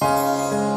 Música